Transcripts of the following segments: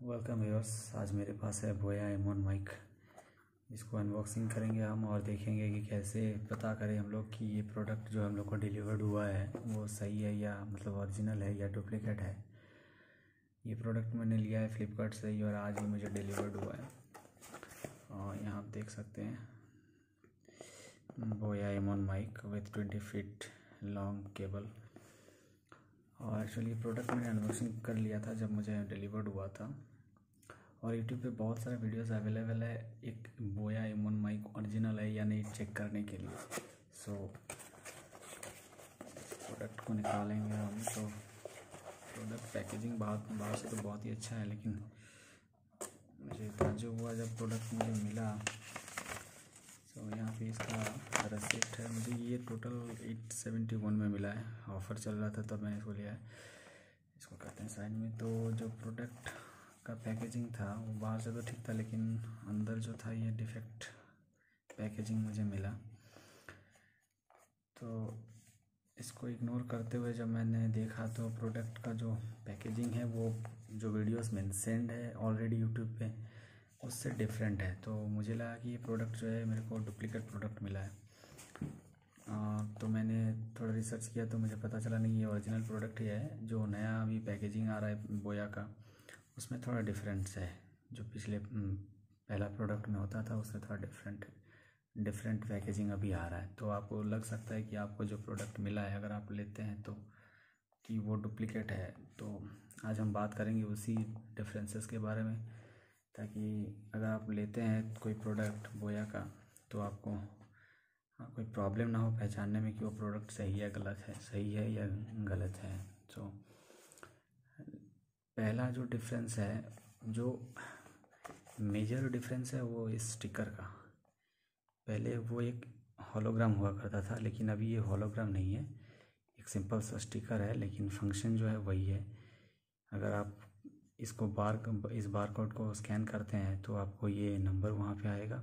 Welcome viewers आज मेरे पास है बोया एम वन माइक इसको अनबॉक्सिंग करेंगे हम और देखेंगे कि कैसे पता करें हम लोग कि ये प्रोडक्ट जो हम लोग को डिलीवर्ड हुआ है, वो सही है या मतलब ओरिजिनल है या डुप्लीकेट है। ये प्रोडक्ट मैंने लिया है फ्लिपकार्ट से ही और आज ही मुझे डिलीवर्ड हुआ है। और यहाँ आप देख सकते हैं। Boya M one mic with twenty feet long cable और एक्चुअली प्रोडक्ट मैंने अनबॉक्सिंग कर लिया था जब मुझे डिलीवर्ड हुआ था। और यूट्यूब पे बहुत सारे वीडियोस अवेलेबल है, एक बोया एम माइक ओरिजिनल है, या नहीं चेक करने के लिए। सो प्रोडक्ट को निकालेंगे हम तो प्रोडक्ट पैकेजिंग बात बाहर से तो बहुत ही अच्छा है, लेकिन मुझे ताजुब हुआ, जब प्रोडक्ट मुझे मिला तो यहाँ पे इसका रसिप्ट है। मुझे ये टोटल एट सेवेंटी वन में मिला है। ऑफ़र चल रहा था, तब मैंने इसको लिया है। इसको करते हैं साइड में। तो जो प्रोडक्ट का पैकेजिंग था, वो बाहर से तो ठीक था, लेकिन अंदर जो था, ये डिफेक्ट पैकेजिंग मुझे मिला। तो इसको इग्नोर करते हुए जब मैंने देखा तो प्रोडक्ट का जो पैकेजिंग है, वो जो वीडियोस में सेंड है ऑलरेडी यूट्यूब पे उससे डिफरेंट है। तो मुझे लगा कि ये प्रोडक्ट जो है मेरे को डुप्लीकेट प्रोडक्ट मिला है। आ, तो मैंने थोड़ा रिसर्च किया तो मुझे पता चला नहीं ये ओरिजिनल प्रोडक्ट ही है जो नया अभी पैकेजिंग आ रहा है बोया का उसमें थोड़ा डिफरेंस है। जो पिछले पहला प्रोडक्ट में होता था उससे थोड़ा डिफरेंट डिफरेंट पैकेजिंग अभी आ रहा है। तो आपको लग सकता है कि आपको जो प्रोडक्ट मिला है अगर आप लेते हैं तो कि वो डुप्लीकेट है। तो आज हम बात करेंगे उसी डिफरेंसेस के बारे में। ताकि अगर आप लेते हैं कोई प्रोडक्ट बोया का तो आपको हाँ, कोई प्रॉब्लम ना हो पहचानने में कि वो प्रोडक्ट सही है गलत है सही है या गलत है। तो पहला जो डिफरेंस है जो मेजर डिफरेंस है वो इस स्टिकर का। पहले वो एक होलोग्राम हुआ करता था लेकिन अभी ये होलोग्राम नहीं है। एक सिंपल सा स्टिकर है लेकिन फ़ंक्शन जो है वही है। अगर आप इसको बार, इस बार कोड को स्कैन करते हैं तो आपको ये नंबर वहाँ पे आएगा।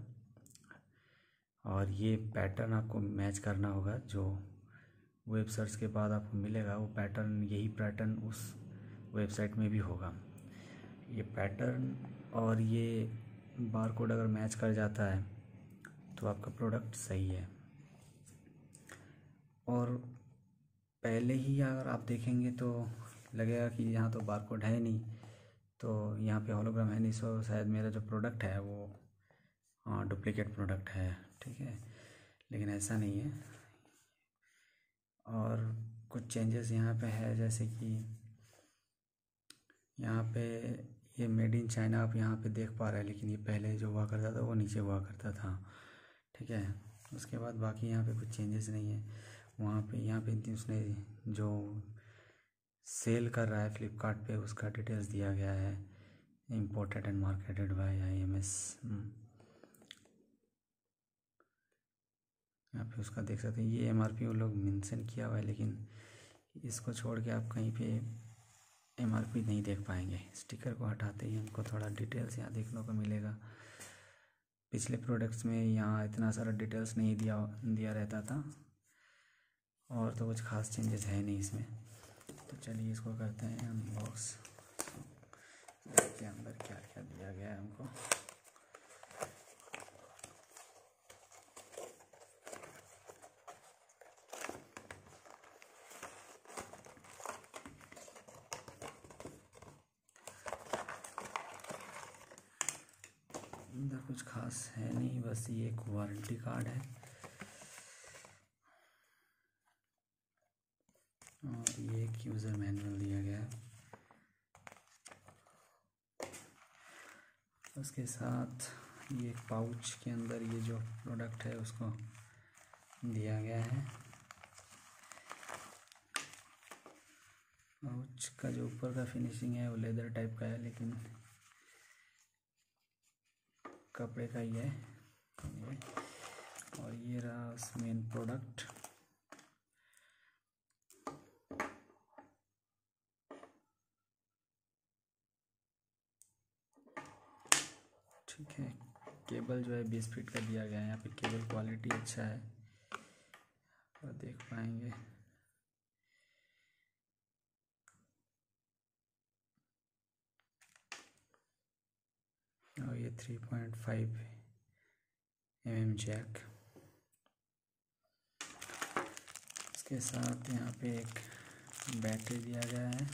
और ये पैटर्न आपको मैच करना होगा जो वेब सर्च के बाद आपको मिलेगा। वो पैटर्न यही पैटर्न उस वेबसाइट में भी होगा। ये पैटर्न और ये बार कोड अगर मैच कर जाता है तो आपका प्रोडक्ट सही है। और पहले ही अगर आप देखेंगे तो लगेगा कि यहाँ तो बार कोड है नहीं। तो यहाँ पे होलोग्राम है नहीं सो शायद मेरा जो प्रोडक्ट है वो हाँ डुप्लीकेट प्रोडक्ट है, ठीक है। लेकिन ऐसा नहीं है। और कुछ चेंजेस यहाँ पे है, जैसे कि यहाँ पे ये मेड इन चाइना आप यहाँ पे देख पा रहे हैं, लेकिन ये पहले जो हुआ करता था वो नीचे हुआ करता था, ठीक है। उसके बाद बाकी यहाँ पे कुछ चेंजेस नहीं है। वहाँ पे, यहाँ पे उसने जो सेल कर रहा है, फ्लिपकार्ट पे उसका डिटेल्स दिया गया है। Imported and marketed by I M S यहाँ पे उसका देख सकते हैं, ये एम आर पी वो लोग मेंशन किया हुआ है, लेकिन इसको छोड़ के आप कहीं पे एम आर पी नहीं देख पाएँगे। स्टिकर को हटाते ही हमको थोड़ा डिटेल्स यहाँ देखने को मिलेगा। पिछले प्रोडक्ट्स में यहाँ इतना सारा डिटेल्स नहीं दिया दिया रहता था, और तो कुछ खास चेंजेस है नहीं इसमें। तो चलिए इसको करते हैं अनबॉक्स हैं अंदर क्या क्या दिया गया है हमको। अंदर कुछ खास है नहीं, बस ये एक वारंटी कार्ड है और ये यूज़र मैनुअल दिया गया। है उसके साथ ये पाउच के अंदर ये जो प्रोडक्ट है, उसको दिया गया है। पाउच का जो ऊपर का फिनिशिंग है, वो लेदर टाइप का है, लेकिन कपड़े का ही है। और ये रहा मेन प्रोडक्ट ठीक है। केबल जो है बीस फीट का दिया गया है। यहाँ पे केबल क्वालिटी अच्छा है। और देख पाएँगे। और ये three point five M M jack इसके साथ यहाँ पे एक बैटरी दिया गया है।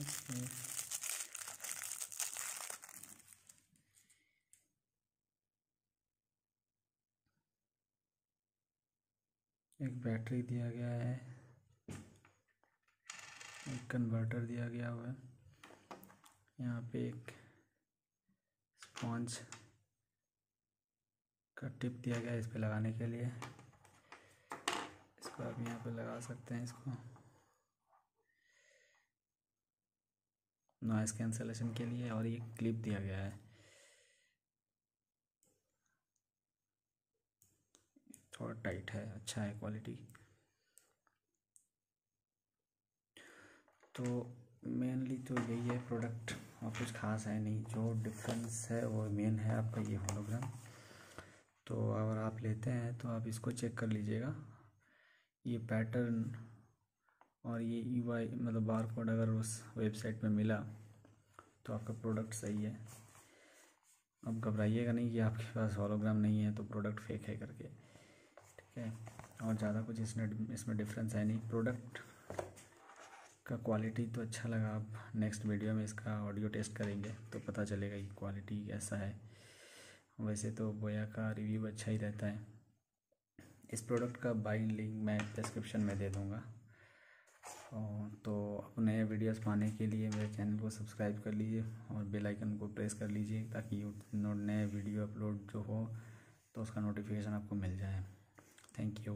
एक बैटरी दिया गया है। एक कन्वर्टर दिया गया हुआ है। यहाँ पे एक स्पॉन्ज का टिप दिया गया है इस पर लगाने के लिए। इसको आप यहाँ पे लगा सकते हैं इसको। नॉइस कैंसलेशन के लिए और ये क्लिप दिया गया है। थोड़ा टाइट है अच्छा है क्वालिटी तो मेनली तो यही है प्रोडक्ट और कुछ खास है नहीं, जो डिफरेंस है वो मेन है आपका ये होलोग्राम तो अगर आप लेते हैं तो आप इसको चेक कर लीजिएगा। ये पैटर्न और ये ई वाई मतलब बार कोड अगर उस वेबसाइट पे मिला तो आपका प्रोडक्ट सही है। अब घबराइएगा नहीं कि आपके पास हॉलोग्राम नहीं है तो प्रोडक्ट फेक है करके, ठीक है? और ज़्यादा कुछ इसमें इसमें डिफरेंस है नहीं। प्रोडक्ट का क्वालिटी तो अच्छा लगा, आप नेक्स्ट वीडियो में इसका ऑडियो टेस्ट करेंगे तो पता चलेगा कि क्वालिटी कैसा है। वैसे तो बोया का रिव्यू अच्छा ही रहता है। इस प्रोडक्ट का बाइंग लिंक मैं डिस्क्रिप्शन में दे दूँगा। तो अपने वीडियोस पाने के लिए मेरे चैनल को सब्सक्राइब कर लीजिए और बेल आइकन को प्रेस कर लीजिए ताकि नए वीडियो अपलोड जो हो तो उसका नोटिफिकेशन आपको मिल जाए। Thank you.